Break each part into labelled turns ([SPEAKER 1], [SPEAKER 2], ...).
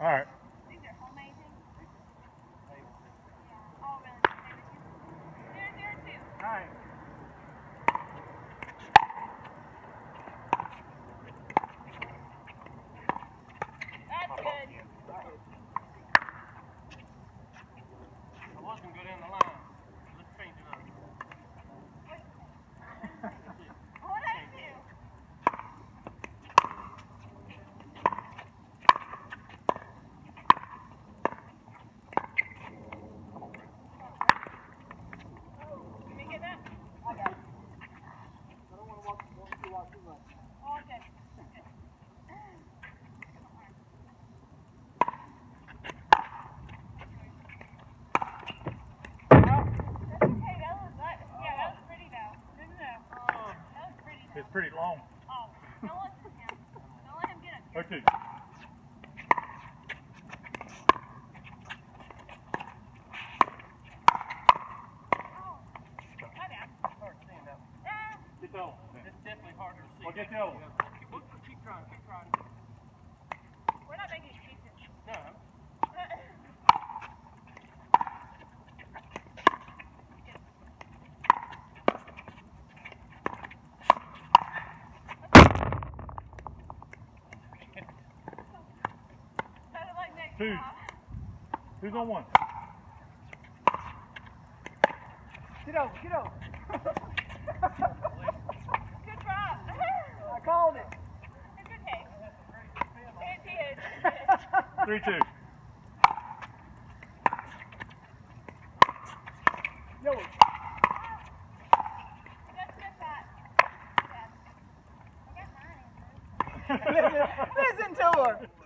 [SPEAKER 1] All right.
[SPEAKER 2] These are homemade things? Yeah. Oh, really? Zero, zero, two.
[SPEAKER 1] All right.
[SPEAKER 2] That's good.
[SPEAKER 3] I was gonna go down the line. Let's change it up.
[SPEAKER 2] What I do? Let me get that.
[SPEAKER 4] I got it. I don't want to walk, walk too, walk too much.
[SPEAKER 2] Oh, good. Good. That's okay. That was nice. Yeah, that was pretty though. No, no, no. That was pretty though.
[SPEAKER 1] It's pretty long.
[SPEAKER 2] Oh, don't let him. Don't let him get us.
[SPEAKER 1] Okay.
[SPEAKER 2] Oh, my bad.
[SPEAKER 3] Hard to see now.
[SPEAKER 2] Ah.
[SPEAKER 1] Get that one.
[SPEAKER 3] It's definitely harder to see.
[SPEAKER 1] Well, get the other one. Two. Who's on one?
[SPEAKER 4] Get over, get over.
[SPEAKER 2] Good drop.
[SPEAKER 4] I called it.
[SPEAKER 2] it's okay. It did.
[SPEAKER 1] Three, two.
[SPEAKER 4] Yo,
[SPEAKER 2] Just miss that. Yeah. I got mine.
[SPEAKER 4] listen, listen to her.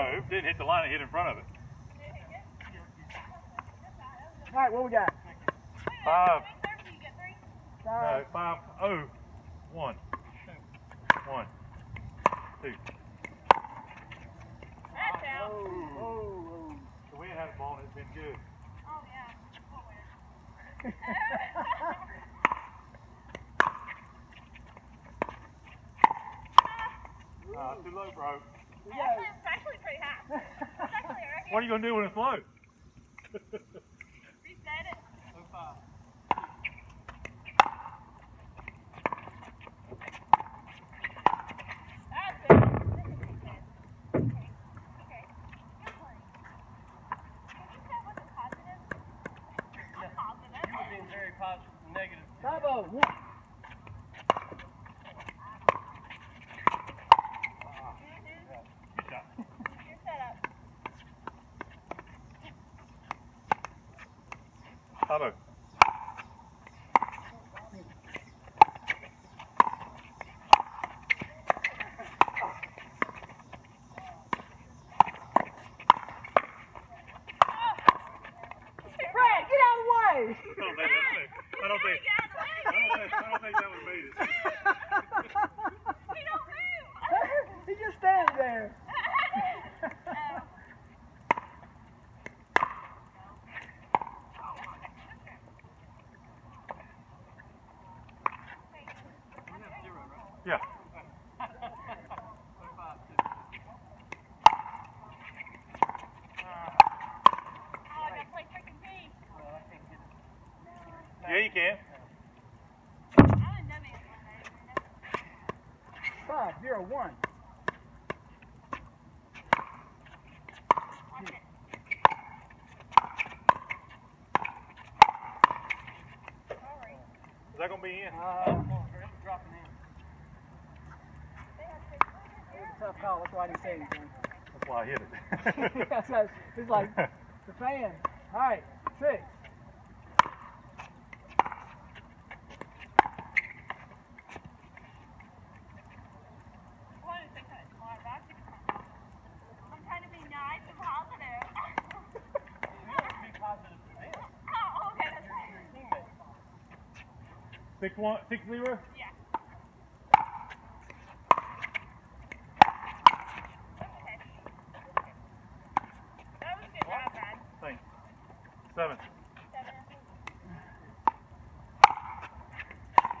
[SPEAKER 1] No, it didn't hit the line. It hit in front of it.
[SPEAKER 4] all right, what we got?
[SPEAKER 1] Five.
[SPEAKER 2] Make thirty, you get three.
[SPEAKER 1] No,
[SPEAKER 4] Five.
[SPEAKER 1] five. Oh. One. One. Two.
[SPEAKER 2] That's out.
[SPEAKER 4] Oh, oh, oh.
[SPEAKER 1] So we had a ball and it's been good.
[SPEAKER 2] Oh, yeah. We'll.
[SPEAKER 1] Uh, too low, bro.
[SPEAKER 4] We
[SPEAKER 2] Actually, it's actually pretty high. It's actually right
[SPEAKER 1] What are you gonna do when it's low?
[SPEAKER 2] Reset it.
[SPEAKER 3] Oh, five.
[SPEAKER 2] That's it. This is reset. Okay. Okay. Good play. Can you say what's a positive? I'm positive.
[SPEAKER 3] You were being very positive and negative.
[SPEAKER 4] Five oh one.
[SPEAKER 2] Mhm.
[SPEAKER 1] Good shot.
[SPEAKER 2] Your setup.
[SPEAKER 1] Five oh.
[SPEAKER 4] Brad, get out of the way.
[SPEAKER 1] I don't think that's it. I don't think. I don't think. I don't think that would have made it.
[SPEAKER 2] We don't move.
[SPEAKER 4] he just standing there.
[SPEAKER 2] Oh.
[SPEAKER 3] Zero, right?
[SPEAKER 1] Yeah.
[SPEAKER 3] Oh, five, two.
[SPEAKER 2] Oh, I gotta play freaking B.
[SPEAKER 3] Well, I can't get it.
[SPEAKER 1] Yeah, you can.
[SPEAKER 2] I'm a dummy at one day.
[SPEAKER 4] Five zero one.
[SPEAKER 2] Watch it. Sorry.
[SPEAKER 1] Is that gonna be in?
[SPEAKER 4] Uh,
[SPEAKER 3] Come on, Brad, dropping in.
[SPEAKER 2] They have six.
[SPEAKER 4] was a tough call. That's why I didn't say anything.
[SPEAKER 1] That's why I hit it.
[SPEAKER 4] That's how- it's like the fan. All right, six.
[SPEAKER 2] What is it kind of smart? That's I'm trying to be nice and positive.
[SPEAKER 3] Be positive for this.
[SPEAKER 2] oh, okay, that's fine.
[SPEAKER 3] Teammates.
[SPEAKER 1] six one, six zero.
[SPEAKER 2] Yeah. Okay. That was good, not bad.
[SPEAKER 1] Thanks. Seven.
[SPEAKER 2] Seven. My bad, my bad. I gotta do that seven playback.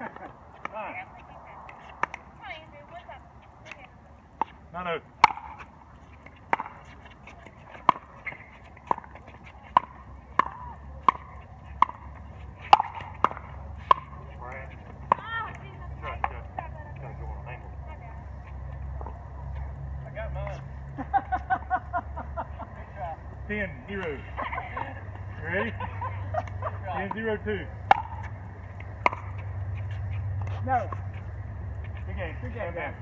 [SPEAKER 3] mine. Good try.
[SPEAKER 1] Ten zero. You ready? Ten zero two.
[SPEAKER 4] No.
[SPEAKER 1] Good game.
[SPEAKER 4] Good game, guys.